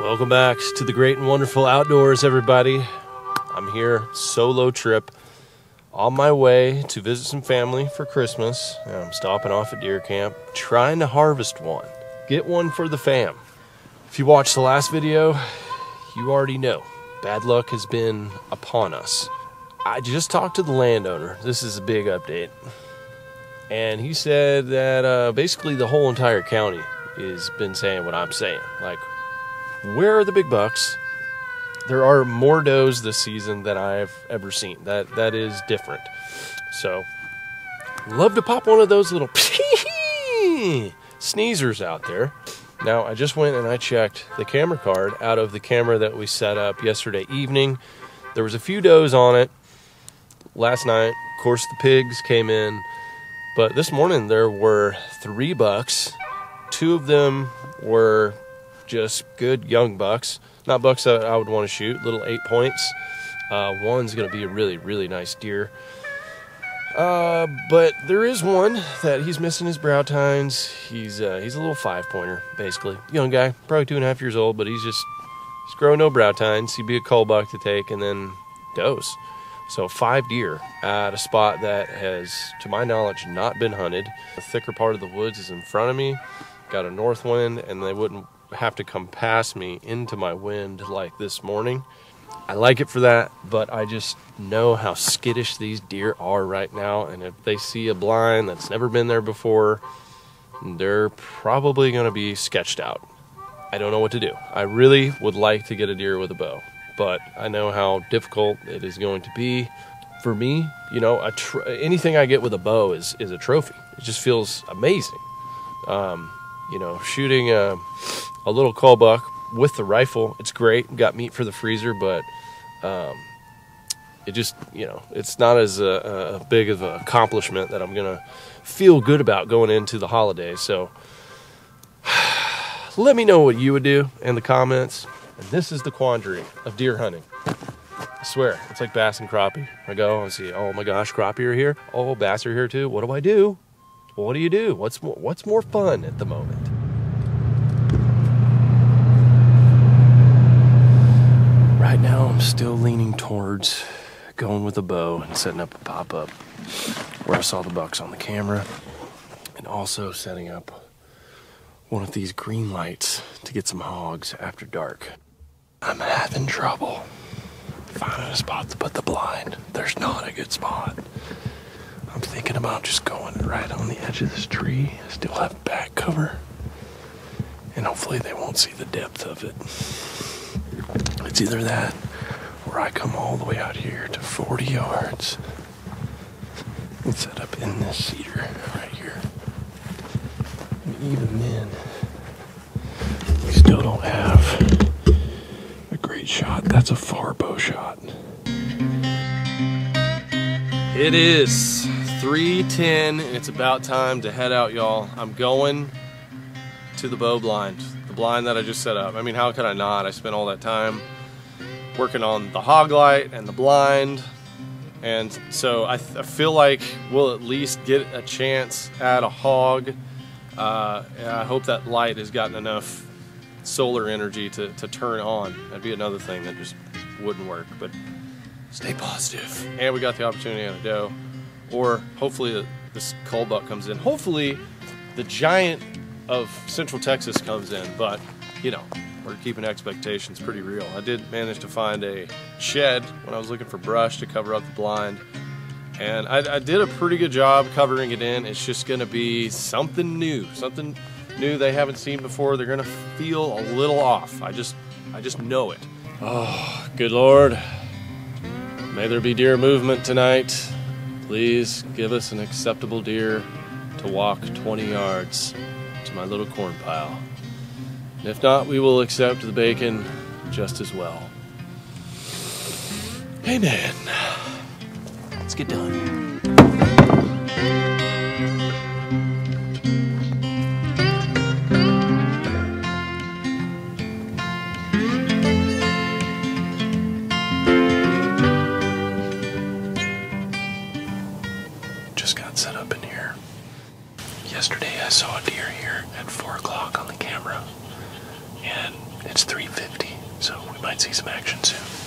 Welcome back to the great and wonderful outdoors, everybody. I'm here, solo trip, on my way to visit some family for Christmas. I'm stopping off at deer camp, trying to harvest one. Get one for the fam. If you watched the last video, you already know bad luck has been upon us. I just talked to the landowner. This is a big update. And he said that uh, basically the whole entire county has been saying what I'm saying. Like, where are the big bucks? There are more does this season than I've ever seen. That that is different. So, love to pop one of those little sneezers out there. Now, I just went and I checked the camera card out of the camera that we set up yesterday evening. There was a few does on it last night. Of course, the pigs came in, but this morning there were three bucks. Two of them were just good young bucks, not bucks that I would want to shoot. Little eight points. Uh, one's going to be a really, really nice deer. Uh, but there is one that he's missing his brow tines. He's uh, he's a little five pointer, basically. Young guy, probably two and a half years old, but he's just he's growing no brow tines. He'd be a cull buck to take, and then dose. So five deer at a spot that has, to my knowledge, not been hunted. The thicker part of the woods is in front of me. Got a north wind, and they wouldn't have to come past me into my wind like this morning. I like it for that, but I just know how skittish these deer are right now. And if they see a blind that's never been there before, they're probably going to be sketched out. I don't know what to do. I really would like to get a deer with a bow, but I know how difficult it is going to be. For me, you know, anything I get with a bow is, is a trophy. It just feels amazing. Um, you know, shooting a, a little buck with the rifle, it's great. Got meat for the freezer, but um, it just you know it's not as a, uh, a big of an accomplishment that I'm gonna feel good about going into the holidays. So let me know what you would do in the comments. And this is the quandary of deer hunting. I swear, it's like bass and crappie. I go and see, oh my gosh, crappie are here. Oh, bass are here too. What do I do? What do you do? What's more, what's more fun at the moment? Right now, I'm still leaning towards going with a bow and setting up a pop up where I saw the bucks on the camera, and also setting up one of these green lights to get some hogs after dark. I'm having trouble finding a spot to put the blind. There's not a good spot. I'm thinking about just going right on the edge of this tree, still have back cover, and hopefully they won't see the depth of it. It's either that or I come all the way out here to 40 yards and set up in this cedar right here. And even then, we still don't have a great shot. That's a far bow shot. It is 310 and it's about time to head out, y'all. I'm going to the bow blind, the blind that I just set up. I mean, how could I not? I spent all that time working on the hog light and the blind. And so I, I feel like we'll at least get a chance at a hog. Uh, I hope that light has gotten enough solar energy to, to turn on. That'd be another thing that just wouldn't work, but stay positive. And we got the opportunity on a doe. Or hopefully this cull buck comes in. Hopefully the giant of Central Texas comes in, but you know, we're keeping expectations pretty real. I did manage to find a shed when I was looking for brush to cover up the blind. And I, I did a pretty good job covering it in. It's just going to be something new, something new they haven't seen before. They're going to feel a little off. I just, I just know it. Oh, good Lord. May there be deer movement tonight. Please give us an acceptable deer to walk 20 yards to my little corn pile. If not, we will accept the bacon just as well. Amen. Let's get done. Just got set up in here. Yesterday I saw a deer here at 4 o'clock on the camera and It's 350, so we might see some action soon.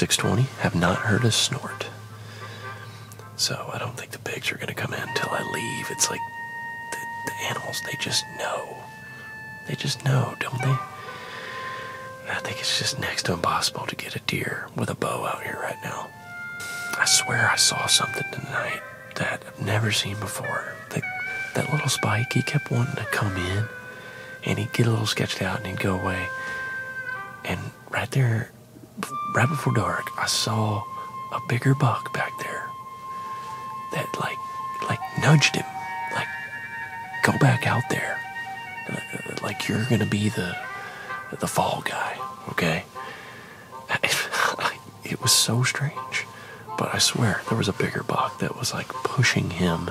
6:20. Have not heard a snort. So I don't think the pigs are gonna come in until I leave. It's like the, the animals. They just know. They just know, don't they? I think it's just next to impossible to get a deer with a bow out here right now. I swear I saw something tonight that I've never seen before. That, that little spike, he kept wanting to come in and he'd get a little sketched out and he'd go away. And right there, right before dark, I saw a bigger buck back there that like like nudged him, like go back out there, uh, like you're gonna be the the fall guy, okay? It was so strange, but I swear there was a bigger buck that was like pushing him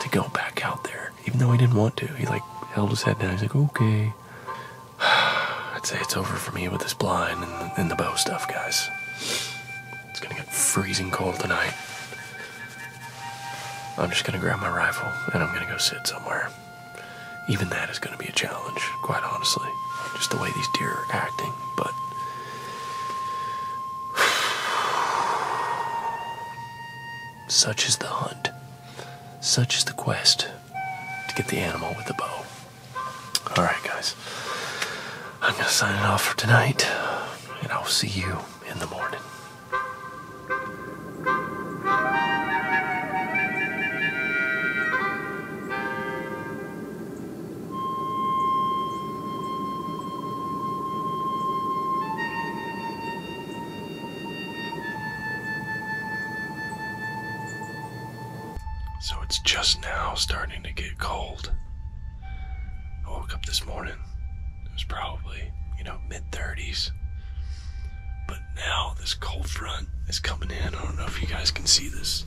to go back out there, even though he didn't want to. He like held his head down. He's like, okay. I'd say it's over for me with this blind and the, and the bow stuff, guys. It's gonna get freezing cold tonight. I'm just gonna grab my rifle and I'm gonna go sit somewhere. Even that is gonna be a challenge, quite honestly. Just the way these deer are acting, but. Such is the hunt. Such is the quest to get the animal with the bow. Alright, guys. I'm going to sign it off for tonight, and I'll see you in the morning. So it's just now starting to get cold. I woke up this morning. Was probably, you know, mid 30s. But now this cold front is coming in. I don't know if you guys can see this.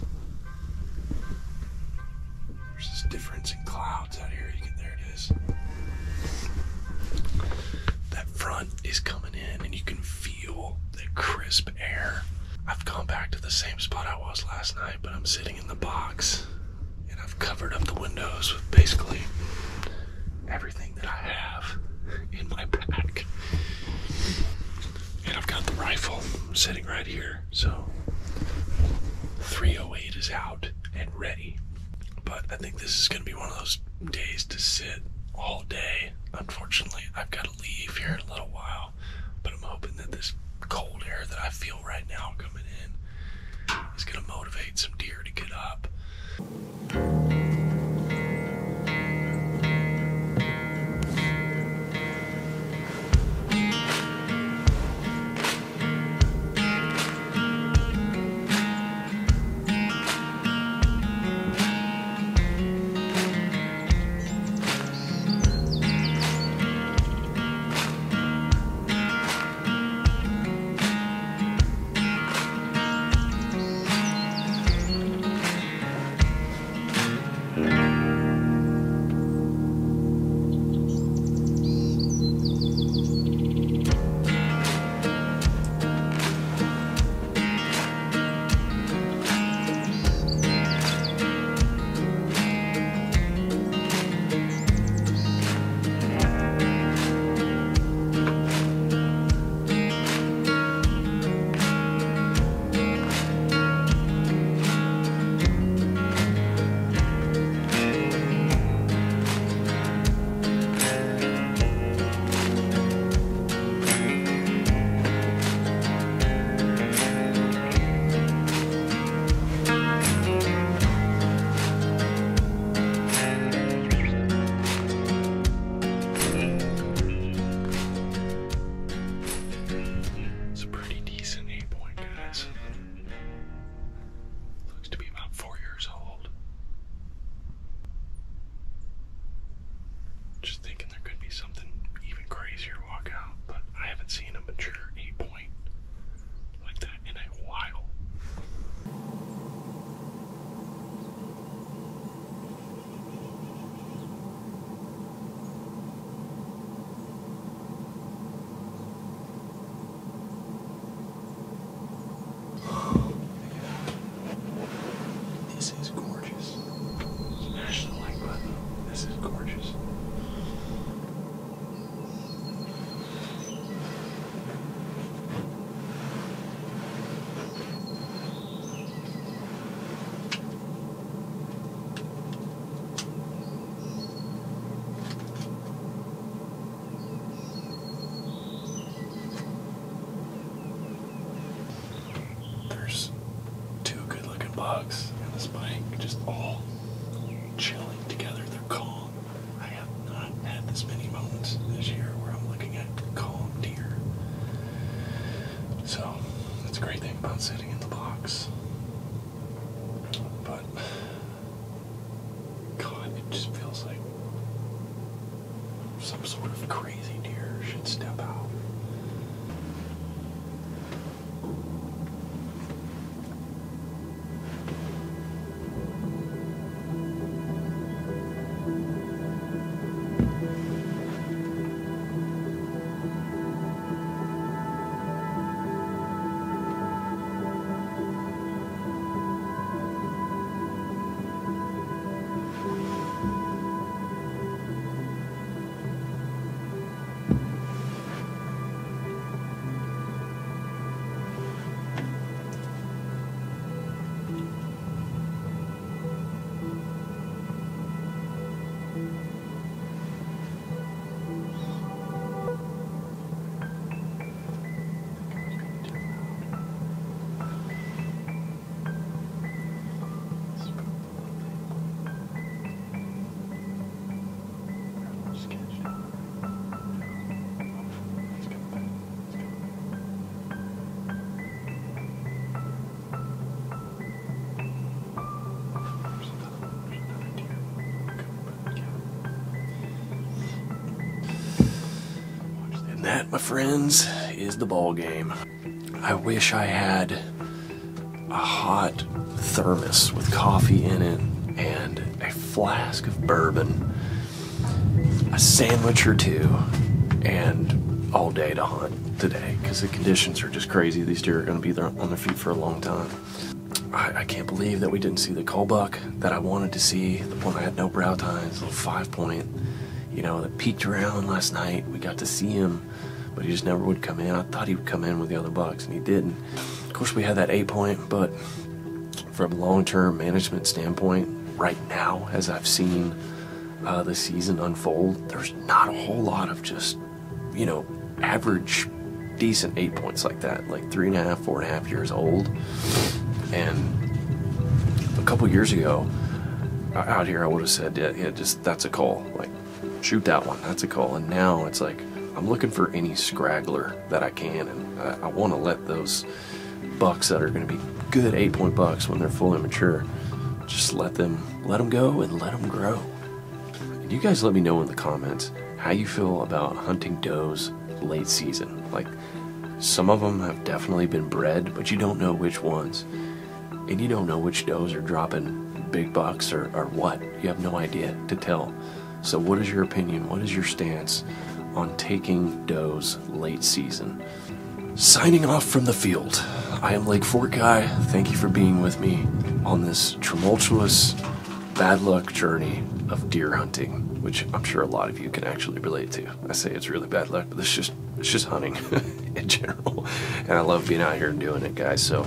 There's this difference in clouds out here. You can, there it is. That front is coming in, and you can feel the crisp air. I've gone back to the same spot I was last night, but I'm sitting in the box and I've covered up the windows with basically everything that I have in my pack. And I've got the rifle sitting right here, so 308 is out and ready. But I think this is going to be one of those days to sit all day. Unfortunately, I've got to leave here in a little while, but I'm hoping that this cold air that I feel right now coming in is going to motivate some deer to get up. Just thinking there could be something even crazier walk out, but I haven't seen a mature eight point like that in a while. This is gorgeous. Smash the like button. This is gorgeous. Some sort of crazy deer should step out. My friends, is the ball game. I wish I had a hot thermos with coffee in it and a flask of bourbon, a sandwich or two, and all day to hunt today because the conditions are just crazy. These deer are going to be there on their feet for a long time. I, I can't believe that we didn't see the buck that I wanted to see, the one that had no brow tines, little five point, you know, that peeked around last night. We got to see him, but he just never would come in. I thought he would come in with the other bucks, and he didn't. Of course, we had that eight point, but from a long term management standpoint, right now, as I've seen uh, the season unfold, there's not a whole lot of just, you know, average decent eight points like that, like three and a half, four and a half years old. And a couple years ago, out here, I would have said, yeah, yeah, just that's a cull. Like, shoot that one, that's a cull. And now it's like, I'm looking for any scraggler that I can, and I, I want to let those bucks that are going to be good eight point bucks when they're fully mature, just let them let them go and let them grow. And you guys let me know in the comments how you feel about hunting does late season. Like, some of them have definitely been bred, but you don't know which ones. And you don't know which does are dropping big bucks or, or what. You have no idea to tell. So, what is your opinion? What is your stance on taking does late season? Signing off from the field, I am Lake Fork Guy. Thank you for being with me on this tumultuous, bad luck journey of deer hunting, which I'm sure a lot of you can actually relate to. I say it's really bad luck, but it's just it's just hunting in general, and I love being out here and doing it, guys. So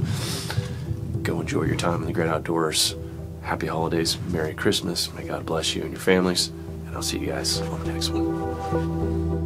go enjoy your time in the great outdoors. Happy holidays, Merry Christmas. May God bless you and your families, and I'll see you guys on the next one.